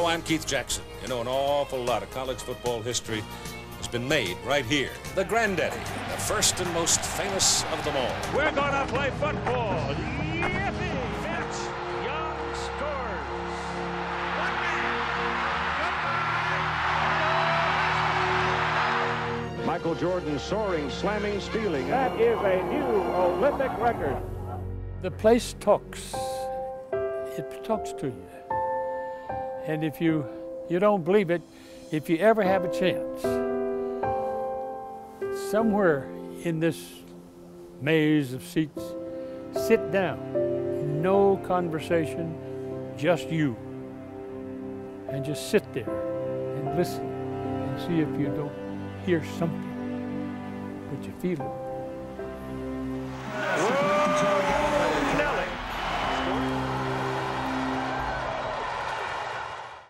Hello, I'm Keith Jackson. You know, an awful lot of college football history has been made right here. The granddaddy, the first and most famous of them all. We're gonna play football. Yippee! Vince Young scores. One man. Michael Jordan soaring, slamming, stealing. That is a new Olympic record. The place talks. It talks to you. And if you you don't believe it, if you ever have a chance, somewhere in this maze of seats, sit down. No conversation, just you. And just sit there and listen and see if you don't hear something, but you feel it.